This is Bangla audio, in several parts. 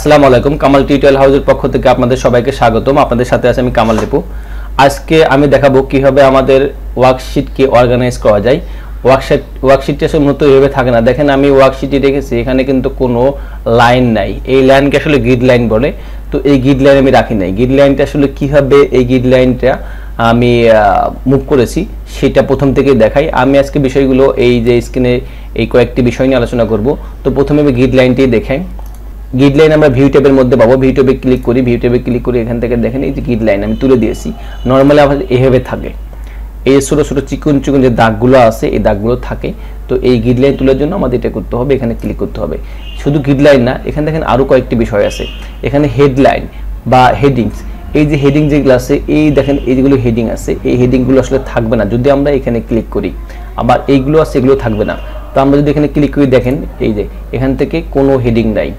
আসসালামু আলাইকুম। কামাল টিউটোরিয়াল হাউসের পক্ষ থেকে আপনাদের সবাইকে স্বাগতম। আপনাদের সাথে আছে আমি কামাল লেপু আজকে আমি দেখাবো কীভাবে আমাদের ওয়ার্কশিটকে অর্গানাইজ করা যায়। ওয়ার্কশিট, ওয়ার্কশিটটি আসলে মূলত এইভাবে থাকে না। দেখেন, আমি ওয়ার্কশিটে রেখেছি, এখানে কিন্তু কোনো লাইন নাই। এই লাইনকে আসলে গ্রিড লাইন বলে। তো এই গ্রিড লাইন আমি রাখি নাই। গ্রিড লাইনটা আসলে কীভাবে এই গ্রিড লাইনটা আমি মুভ করেছি, সেটা প্রথম থেকে দেখাই। আমি আজকে বিষয়গুলো এই যে স্ক্রিনে এই কয়েকটি বিষয় নিয়ে আলোচনা করব। তো প্রথমে আমি গ্রিড লাইনটি দেখাই। গিড লাইন আমরা ভিউ ট্যাবের মধ্যে পাবো। ভিউ ট্যাবে ক্লিক করি ভিউ ট্যাবে ক্লিক করি এখান থেকে দেখেন এই যে গিড লাইন আমি তুলে দিয়েছি। নর্মালি আমাদের এভাবে থাকে। এই ছোটো ছোটো চিকন চিকন যে দাগগুলো আছে, এই দাগগুলো থাকে। তো এই গিড লাইন তোলার জন্য আমাদের এটা করতে হবে, এখানে ক্লিক করতে হবে। শুধু গিড লাইন না, এখানে দেখেন আরও কয়েকটি বিষয় আছে। এখানে হেডলাইন বা হেডিংস এই যে হেডিং যেগুলো আছে, এই দেখেন এই যেগুলো হেডিং আছে। এই হেডিংগুলো আসলে থাকবে না। যদি আমরা এখানে ক্লিক করি, আবার এইগুলো আছে, এগুলো থাকবে না। তো আমরা যদি এখানে ক্লিক করি, দেখেন এই যে এখান থেকে কোনো হেডিং নাই।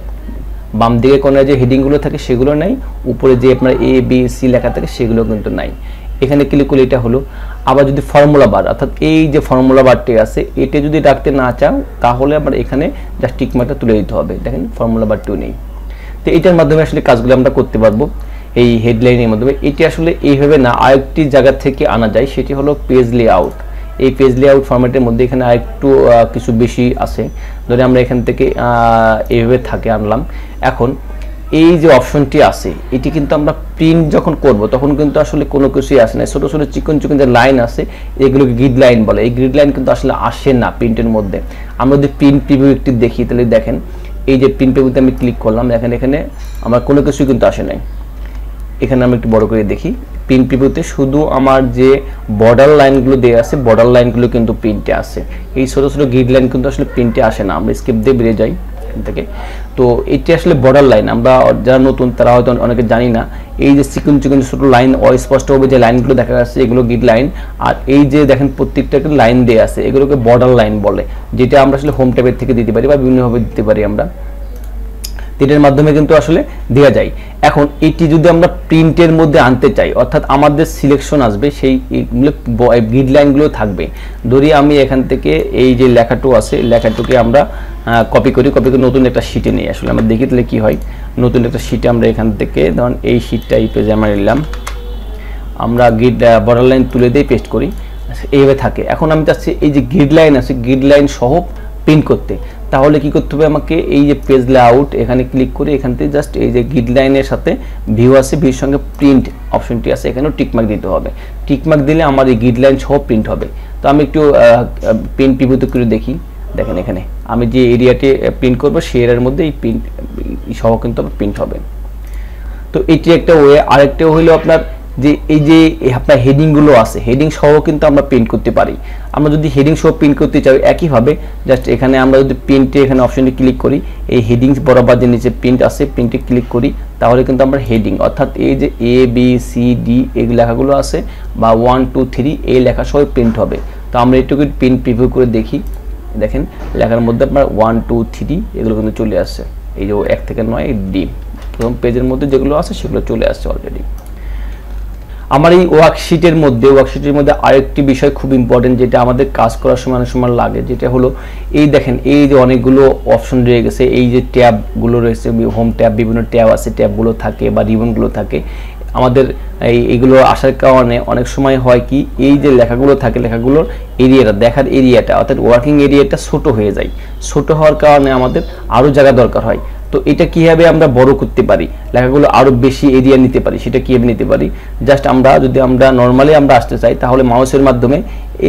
বাম দিকে কোনায় যে হেডিংগুলো থাকে সেগুলো নাই, উপরে যে আপনার এ বি সি লেখা থাকে সেগুলো কিন্তু নাই। এখানে ক্লিক করলে এটা হলো। আবার যদি ফর্মুলা বার অর্থাৎ এই যে ফর্মুলা বারটি আছে, এটা যদি রাখতে না চাও, তাহলে আবার এখানে জাস্ট টিকমার্কটা তুলে দিতে হবে। দেখেন ফর্মুলা বারটিও নেই। তো এটার মাধ্যমে আসলে কাজগুলো আমরা করতে পারব। এই হেডলাইনের মাধ্যমে। এটি আসলে এইভাবে না, আরেকটি জায়গা থেকে আনা যায়, সেটি হলো পেজ লেআউট এই পেজ লেআউট ফরম্যাটের মধ্যে এখানে আরেকটু কিছু বেশি আছে। ধরে আমরা এখান থেকে এইভাবে থাকে আনলাম। এখন এই যে অপশনটি আছে, এটি কিন্তু আমরা প্রিন্ট যখন করব, তখন কিন্তু আসলে কোনো কিছুই আসে না। ছোটো ছোটো, চিকন চিকন যে লাইন আছে, এগুলোকে গ্রিড লাইন বলে। এই গ্রিড লাইন কিন্তু আসলে আসে না প্রিন্টের মধ্যে। আমরা যদি প্রিন্ট প্রিভিউ একটি দেখি, তাহলে দেখেন, এই যে প্রিন্ট প্রিভিউতে আমি ক্লিক করলাম, দেখেন এখানে আমার কোনো কিছুই কিন্তু আসে নাই। এখানে আমি একটু বড় করে দেখি। প্রিন্ট প্রিভিউতে শুধু আমার যে বর্ডার লাইনগুলো দেওয়া আছে বর্ডার লাইনগুলো কিন্তু প্রিন্টে আসে এই ছোটো ছোটো গ্রিড লাইন কিন্তু আসলে প্রিন্টে আসে না, আমরা স্কেপ দিয়ে বেরিয়ে যাই এখান থেকে। তো এটি আসলে বর্ডার লাইন আমরা যারা নতুন তারা হয়তো অনেকে জানি না, এই যে চিকন চিকন ছোটো লাইন অস্পষ্টভাবে যে লাইনগুলো দেখা যাচ্ছে, এগুলো গ্রিড লাইন আর এই যে দেখেন প্রত্যেকটা লাইন দেওয়া আছে, এগুলোকে বর্ডার লাইন বলে, যেটা আমরা আসলে হোম ট্যাবের থেকে দিতে পারি বা বিভিন্নভাবে দিতে পারি আমরা। এটার মাধ্যমে কিন্তু আসলে দেওয়া যায়। এখন এটি যদি আমরা প্রিন্টের মধ্যে আনতে চাই, অর্থাৎ আমাদের সিলেকশন আসবে, সেই গ্রিড লাইনগুলো থাকবে। ধরি আমি এখান থেকে এই যে লেখাটু আছে, লেখাটুকে আমরা কপি করি কপি করে নতুন একটা শিটে নিই। আসলে আমরা দেখি তাহলে কী হয়, নতুন একটা শিটে আমরা এখান থেকে, ধরুন এই শিটটা এই পেজে আমরা নিলাম, আমরা গিড বর্ডার লাইন তুলে দিয়ে পেস্ট করি। এইভাবে থাকে। এখন আমি চাচ্ছি এই যে গ্রিড লাইন আছে গ্রিড লাইন সহ প্রিন্ট করতে। তাহলে কি করতে হবে আমাকে এই যে পেজ লেআউট এখানে ক্লিক করে এখান থেকে জাস্ট এই যে গ্রিড লাইনের সাথে ভিউ আছে ভিউর সঙ্গে প্রিন্ট অপশনটি আছে এখানেও টিকমার্ক দিতে হবে। টিকমার্ক দিলে আমার এই গ্রিড লাইন সহ প্রিন্ট হবে। তো আমি একটু প্রিন্ট পিভিতে করে দেখি। দেখেন এখানে, আমি যে এরিয়াটি প্রিন্ট করব সেই এরিয়ার মধ্যে এই প্রিন্ট সহ কিন্তু প্রিন্ট হবে। তো এটি একটা ওয়ে আরেকটা হইল আপনার যে এই যে আপনার হেডিংগুলো আছে হেডিং সহ কিন্তু আমরা প্রিন্ট করতে পারি। আমরা যদি হেডিং সহ প্রিন্ট করতে চাই, একইভাবে জাস্ট এখানে আমরা যদি প্রিন্টে এখানে অপশনটি ক্লিক করি, এই হেডিংস বরাবর যে নিচে প্রিন্ট আছে প্রিন্টে ক্লিক করি, তাহলে কিন্তু আমরা হেডিং অর্থাৎ এই যে এ বি সি ডি এই লেখাগুলো আছে, বা ওয়ান টু থ্রি এই লেখা সহ প্রিন্ট হবে। তো আমরা একটু প্রিন্ট প্রিভিউ করে দেখি। দেখেন, লেখার মধ্যে আপনার ওয়ান টু থ্রি এগুলো কিন্তু চলে আসছে। এই যে এক থেকে নয় ডি প্রথম পেজের মধ্যে যেগুলো আছে, সেগুলো চলে আসছে অলরেডি আমার এই ওয়ার্কশিটের মধ্যে ওয়ার্কশিটের মধ্যে আরেকটি বিষয় খুব ইম্পর্টেন্ট যেটা আমাদের কাজ করার সময় অনেক সময় লাগে, যেটা হলো এই দেখেন, এই যে অনেকগুলো অপশন রয়ে গেছে, এই যে ট্যাবগুলো রয়েছে হোম ট্যাব, বিভিন্ন ট্যাব আছে ট্যাবগুলো থাকে বা রিবনগুলো থাকে, আমাদের এই এগুলো আসার কারণে অনেক সময় হয় কি, এই যে লেখাগুলো থাকে, লেখাগুলোর এরিয়াটা দেখার এরিয়াটা অর্থাৎ ওয়ার্কিং এরিয়াটা ছোট হয়ে যায়। ছোট হওয়ার কারণে আমাদের আরও জায়গা দরকার হয়। তো এটা কীভাবে আমরা বড় করতে পারি? লেখাগুলো আরও বেশি এরিয়া নিতে পারি, সেটা কীভাবে নিতে পারি? জাস্ট আমরা যদি আমরা নর্মালি আমরা আসতে চাই, তাহলে মাউসের মাধ্যমে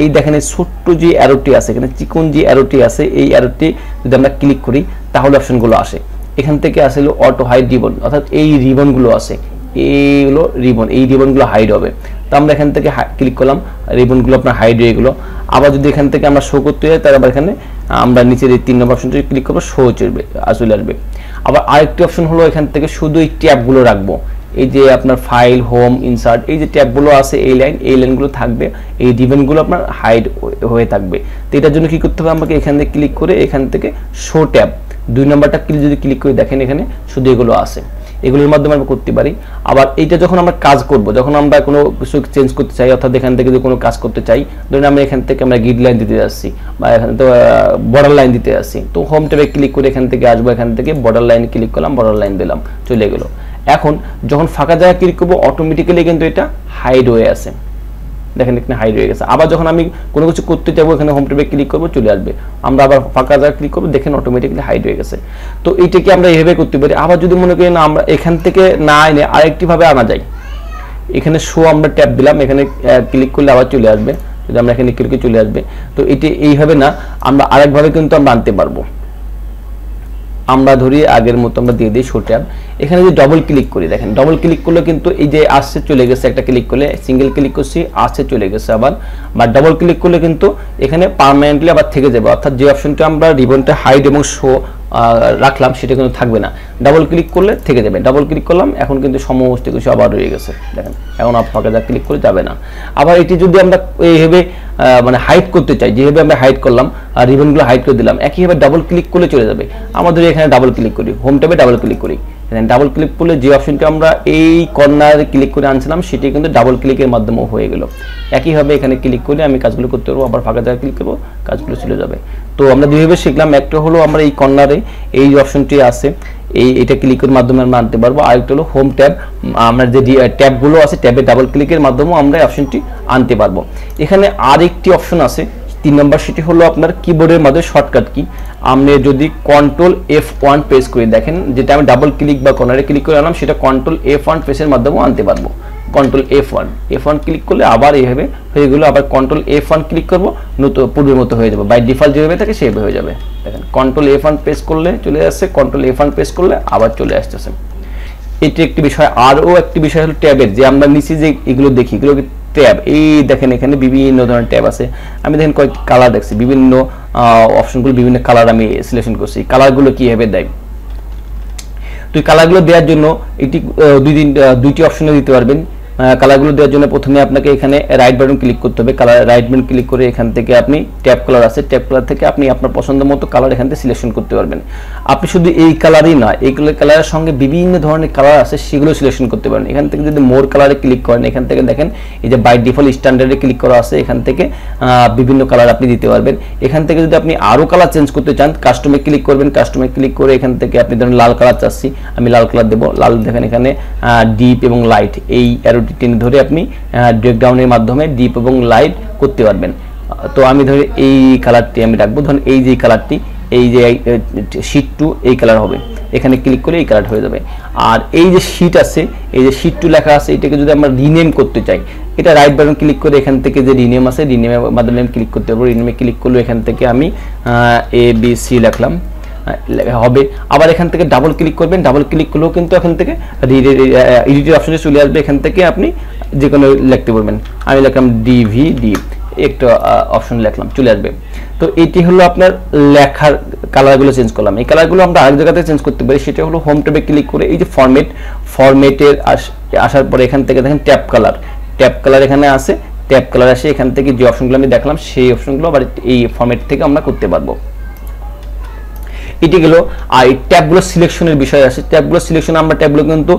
এই দেখেন ছোট্ট যে অ্যারোটি আছে, এখানে চিকন যে অ্যারোটি আছে, এই অ্যারোটি যদি আমরা ক্লিক করি, তাহলে অপশনগুলো আসে। এখান থেকে আসলে অটো হাইড রিবন অর্থাৎ এই রিবনগুলো আছে। এইগুলো রিবন এই রিবনগুলো হাইড হবে। তো আমরা এখান থেকে ক্লিক করলাম রিবনগুলো আপনার হাইড হয়ে গেলো। আবার যদি এখান থেকে আমরা শো করতে যাই, তাহলে আবার এখানে আমরা নিচের এই তিন নম্বর অপশনটি ক্লিক করব শো চলবে চলে আসবে। আবার আরেকটি অপশন হলো এখান থেকে শুধু এই ট্যাবগুলো রাখব। এই যে আপনার ফাইল হোম ইনসার্ট এই যে ট্যাবগুলো আছে, এই লাইন এই লাইনগুলো থাকবে। এই রিবনগুলো আপনার হাইড হয়ে থাকবে। তো এটার জন্য কি করতে হবে? আমাকে এখান থেকে ক্লিক করে এখান থেকে শো ট্যাব। দুই নম্বরটা যদি ক্লিক করে, দেখেন এখানে শুধু এগুলো আছে। এগুলোর মাধ্যমে আমরা করতে পারি। আবার এইটা যখন আমরা কাজ করব, যখন আমরা কোনো কিছু চেঞ্জ করতে চাই, অর্থাৎ এখান থেকে যদি কোনো কাজ করতে চাই, ধরুন আমরা এখান থেকে আমরা গিড লাইন দিতে যাচ্ছি, বা এখান তো বর্ডার লাইন দিতে যাচ্ছি, তো হোম ট্যাবে ক্লিক করে এখান থেকে আসব, এখান থেকে বর্ডার লাইন ক্লিক করলাম বর্ডার লাইন দিলাম, চলে গেলো। এখন যখন ফাঁকা জায়গা ক্লিক করব অটোমেটিক্যালি কিন্তু এটা হাইড হয়ে আছে দেখেন এখানে হাইড হয়ে গেছে। আবার যখন আমি কোনো কিছু করতে যাব, এখানে হোম ট্যাবে ক্লিক করব, চলে আসবে। আমরা আবার ফাঁকা জায়গা ক্লিক করব, দেখেন অটোমেটিক্যালি হাইড হয়ে গেছে। তো এইটাকে আমরা এভাবে করতে পারি। আবার যদি মনে করি না আমরা এখান থেকে না এনে আরেকটি ভাবে আনা যায়। এখানে শো আমরা ট্যাপ দিলাম, এখানে ক্লিক করলে আবার চলে আসবে। যদি আমরা এখানে ক্লিক চলে আসবে। তো এটি এইভাবে না, আমরা আরেকভাবে কিন্তু আমরা আনতে পারব। আমরা ধরি আগের মতো আমরা দিয়ে দিই শো ট্যাব এখানে যদি ডবল ক্লিক করি, দেখেন ডবল ক্লিক করলে কিন্তু এই যে আসছে চলে গেছে একটা ক্লিক করলে সিঙ্গেল ক্লিক করছি, আসছে চলে গেছে আবার। বা ডবল ক্লিক করলে কিন্তু এখানে পারমানেন্টলি আবার থেকে যাবে। অর্থাৎ যে অপশনটা আমরা রিবনটা হাইড এবং শো রাখলাম, সেটা কিন্তু থাকবে না। ডাবল ক্লিক করলে থেকে যাবে। ডাবল ক্লিক করলাম, এখন কিন্তু সমস্ত কিছু আবার রয়ে গেছে। দেখেন, এখন ফাঁকা যা ক্লিক করে যাবে না। আবার এটি যদি আমরা এইভাবে মানে হাইড করতে চাই, যেভাবে আমরা হাইড করলাম, আর রিবনগুলো হাইড করে দিলাম, একইভাবে ডাবল ক্লিক করলে চলে যাবে। আমাদের এখানে ডাবল ক্লিক করি হোম ট্যাবে ডাবল ক্লিক করি। ডাবল ক্লিক করলে যে অপশনটা আমরা এই কর্নারে ক্লিক করে আনছিলাম, সেটি কিন্তু ডাবল ক্লিকের মাধ্যমে হয়ে গেল। একইভাবে এখানে ক্লিক করে আমি কাজগুলো করতে পারব, আবার ফাঁকা জায়গায় ক্লিক করব, কাজগুলো চলে যাবে। তো আমরা দুইভাবে শিখলাম। একটা হলো আমরা এই কর্নারে এই অপশনটি আছে, এই এটা ক্লিকের মাধ্যমে আমরা আনতে পারব। আরেকটা হলো হোম ট্যাব আমরা যে ট্যাবগুলো আছে ট্যাবে ডাবল ক্লিকের মাধ্যমেও আমরা এই অপশনটি আনতে পারব। এখানে আরেকটি অপশন আছে, তিন নম্বর সেটি হলো আপনার কিবোর্ডের মাধ্যমে শর্টকাট কি আপনি যদি কন্ট্রোল এফ ওয়ান প্রেস করে দেখেন, যেটা আমি ডাবল ক্লিক বা কর্নারে ক্লিক করে আনলাম, সেটা কন্ট্রোল এফ ওয়ান প্রেসের মাধ্যমেও আনতে পারব। Control F one F one click করলে আবার এইভাবে হয়ে গেলো, আবার কন্ট্রোল এফ ওয়ান ক্লিক করব, নতুন, পূর্বের মতো হয়ে যাবে। বাই ডিফল্ট যেভাবে থাকে, সেভাবে হয়ে যাবে। দেখেন কন্ট্রোল এফ ওয়ান প্রেস করলে চলে আসছে কন্ট্রোল এফ ওয়ান প্রেস করলে আবার চলে আসতেছে। এটি একটি বিষয়, আরও একটি বিষয় হলো ট্যাবের, যে আমরা নিচে যে এগুলো দেখি এগুলো ট্যাব, এই দেখেন এখানে বিভিন্ন ধরনের ট্যাব আছে। আমি দেখেন কয়েক কালার দেখছি, বিভিন্ন অপশনগুলো বিভিন্ন কালার আমি সিলেকশন করছি। কালারগুলো কীভাবে দেয়? তো এই কালারগুলো দেওয়ার জন্য এটি দুই দিন দুইটি অপশনে দিতে পারবেন। কালারগুলো দেওয়ার জন্য প্রথমে আপনাকে এখানে রাইট বাটন ক্লিক করতে হবে। কালার রাইট বাটন ক্লিক করে এখান থেকে আপনি ট্যাপ কালার আছে। ট্যাপ কালার থেকে আপনি আপনার পছন্দ মতো কালার এখান থেকে সিলেকশন করতে পারবেন। আপনি শুধু এই কালারই না এই কালারের সঙ্গে বিভিন্ন ধরনের কালার আছে, সেগুলো সিলেকশন করতে পারেন। এখান থেকে যদি মোর কালারে ক্লিক করেন, এখান থেকে দেখেন এই যে বাই ডিফল্ট স্ট্যান্ডার্ডে ক্লিক করা আছে, এখান থেকে বিভিন্ন কালার আপনি দিতে পারবেন। এখান থেকে যদি আপনি আরও কালার চেঞ্জ করতে চান কাস্টমে ক্লিক করবেন। কাস্টমে ক্লিক করে এখান থেকে আপনি ধরেন লাল কালার চাচ্ছি, আমি লাল কালার দেবো। লাল দেখেন এখানে ডিপ এবং লাইট এই অ্যারোটি টেনে ধরে আপনি ব্রেকডাউনের মাধ্যমে ডিপ এবং লাইট করতে পারবেন। তো আমি ধরে এই কালারটি আমি রাখব। ধরুন এই যে কালারটি এই যে শিট টু এই কালার হবে। এখানে ক্লিক করে এই কালার হয়ে যাবে। আর এই যে শিট আছে, এই যে শিট টু লেখা আছে, এটাকে যদি আমরা রিনেম করতে চাই, এটা রাইট বাটন ক্লিক করে এখান থেকে যে রিনেম আছে রিনেমের মাধ্যমে আমি ক্লিক করতে পারব। রিনেমে ক্লিক করলে এখান থেকে আমি এ বি সি লিখলাম। হবে। আবার এখান থেকে ডাবল ক্লিক করবেন। ডাবল ক্লিক করলেও কিন্তু এখান থেকে এডিটের অপশনে চলে আসবে। এখান থেকে আপনি যে কোনো লিখতে পারবেন। আমি লিখলাম ডিভিডি একটা অপশন লিখলাম, চলে আসবে। তো এটি হলো আপনার লেখার কালারগুলো চেঞ্জ করলাম। এই কালারগুলো আমরা আরেক জায়গাতে চেঞ্জ করতে পারি। সেটা হলো হোম ট্যাবে ক্লিক করে এই যে ফরম্যাট ফরম্যাটের আসার পরে এখান থেকে দেখেন ট্যাপ কালার ট্যাপ কালার এখানে আছে। ট্যাপ কালার আসে এখান থেকে যে অপশনগুলো আমি দেখলাম, সেই অপশনগুলো আবার এই ফরম্যাট থেকে আমরা করতে পারব। এটি গেল, আর এই ট্যাবগুলো সিলেকশনের বিষয় আছে। ট্যাবগুলো সিলেকশন আমরা ট্যাবগুলো কিন্তু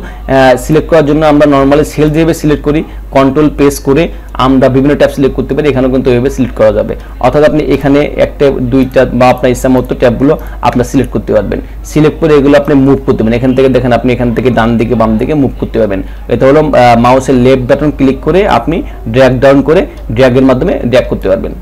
সিলেক্ট করার জন্য আমরা নর্মালি সেল যেভাবে সিলেক্ট করি কন্ট্রোল প্রেস করে আমরা বিভিন্ন ট্যাব সিলেক্ট করতে পারি, এখানেও কিন্তু ওইভাবে সিলেক্ট করা যাবে। অর্থাৎ আপনি এখানে একটা, দুইটা বা আপনার ইচ্ছা মতো ট্যাবগুলো আপনার সিলেক্ট করতে পারবেন। সিলেক্ট করে এগুলো আপনি মুভ করতে পারেন এখান থেকে দেখেন আপনি এখান থেকে ডান দিকে, বাম দিকে মুভ করতে পারবেন। এটা হলো মাউসের লেফট বাটন ক্লিক করে আপনি ড্র্যাগ ডাউন করে ড্র্যাগের মাধ্যমে ড্র্যাগ করতে পারবেন।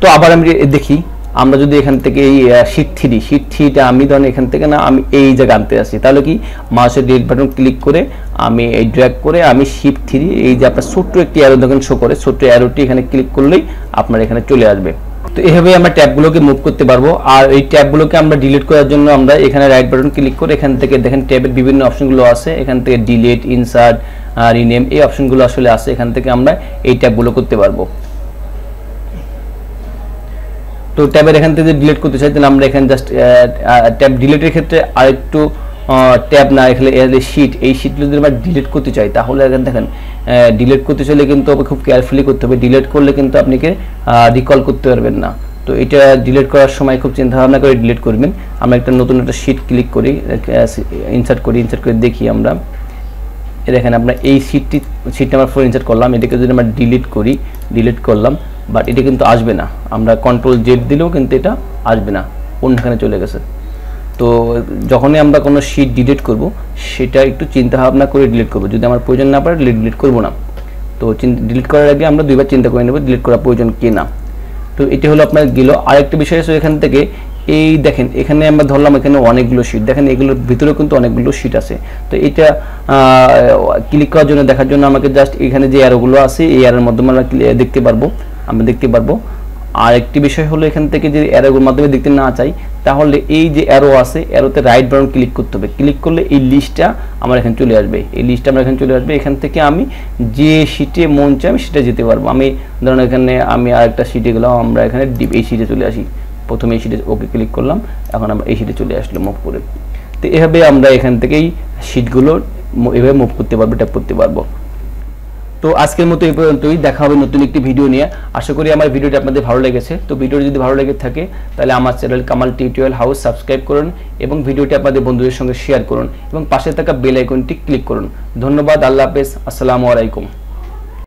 তো আবার আমি দেখি আমরা যদি এখান থেকে এই শিট থ্রি শিট থ্রিটা আমি ধরেন এখান থেকে না, আমি এই জায়গায় আনতে আসি। তাহলে কি? মাউসের ডেট বাটন ক্লিক করে আমি এই ড্র্যাগ করে আমি শিফট থ্রি এই যে আপনার ছোট্ট একটি অ্যারো দেখেন শো করে, ছোট্ট অ্যারোটি এখানে ক্লিক করলেই আপনার এখানে চলে আসবে। তো এভাবে আমরা ট্যাবগুলোকে মুভ করতে পারব। আর এই ট্যাবগুলোকে আমরা ডিলিট করার জন্য আমরা এখানে রাইট বাটন ক্লিক করে এখান থেকে দেখেন ট্যাবের বিভিন্ন অপশনগুলো আছে। এখান থেকে ডিলিট ইনসার্ট রিনেম এই অপশনগুলো আসলে আছে। এখান থেকে আমরা এই ট্যাবগুলো করতে পারব। তো ট্যাবের এখান থেকে ডিলিট করতে চাই, তাহলে আমরা এখানে জাস্ট ট্যাব ডিলিটের ক্ষেত্রে আরেকটু ট্যাব না এখানে শিট এই শিটগুলো যদি আমরা ডিলিট করতে চাই, তাহলে এখানে দেখেন ডিলিট করতে চাইলে কিন্তু খুব কেয়ারফুলি করতে হবে। ডিলিট করলে কিন্তু আপনাকে রিকল করতে পারবেন না। তো এটা ডিলিট করার সময় খুব চিন্তা ভাবনা করে ডিলিট করবেন। আমরা একটা নতুন একটা শিট ক্লিক করি ইনসার্ট করি ইনসার্ট করে দেখি আমরা। দেখেন, আমরা এই সিটটি সিট নাম্বার ফোর ইনসার্ট করলাম। এটাকে যদি আমরা ডিলিট করি ডিলিট করলাম বাট এটা কিন্তু আসবে না। আমরা কন্ট্রোল জেড দিলেও কিন্তু এটা আসবে না। অন্যখানে চলে গেছে। তো যখনই আমরা কোনো শিট ডিলিট করব, সেটা একটু চিন্তা ভাবনা করে ডিলিট করব। যদি আমার প্রয়োজন না পড়ে ডিলিট করব না। তো ডিলিট করার আগে আমরা দুইবার চিন্তা করে নেব ডিলিট করা প্রয়োজন কি না। তো এটি হলো আপনার গেল আরেকটা বিষয় আছে এখান থেকে। এই দেখেন, এখানে আমরা ধরলাম এখানে অনেকগুলো শিট দেখেন, এগুলোর ভিতরেও কিন্তু অনেকগুলো শিট আছে। তো এটা ক্লিক করার জন্য, দেখার জন্য আমাকে জাস্ট এখানে যে অ্যারোগুলো আছে, এই অ্যারোর মাধ্যমে আমরা দেখতে পারব। আমরা দেখতে পারব। আর একটি বিষয় হলো এখান থেকে যদি অ্যারোর মাধ্যমে দেখতে না চাই, তাহলে এই যে অ্যারো আছে, অ্যারোতে রাইট বাটন ক্লিক করতে হবে। ক্লিক করলে এই লিস্টটা আমার এখানে চলে আসবে। এই লিস্টটা আমার এখানে চলে আসবে। এখান থেকে আমি যে সিটে মন চাই, আমি সেটা যেতে পারব। আমি ধরুন এখানে আমি আরেকটা সিটে গেলাম, আমরা এখানে ডিপ এই শিটে চলে আসি। প্রথমে এই সিটে ওকে ক্লিক করলাম, এখন আমরা এই শিটে চলে আসলো মুভ করে। তো এভাবে আমরা এখান থেকেই সিটগুলো এভাবে মুভ করতে পারব ট্যাপ করতে পারব। তো আজকের মতো এই পর্যন্তই। দেখা হবে নতুন একটি ভিডিও নিয়ে। আশা করি আমার ভিডিওটি আপনাদের ভালো লেগেছে। তো ভিডিওটি যদি ভালো লেগে থাকে, তাহলে আমার channel Kamal tutorial house subscribe করুন এবং ভিডিওটি আপনাদের বন্ধুদের সঙ্গে শেয়ার করুন এবং পাশে থাকা বেল আইকনটি ক্লিক করুন। ধন্যবাদ, আল্লাহ হাফেজ। আসসালামু আলাইকুম।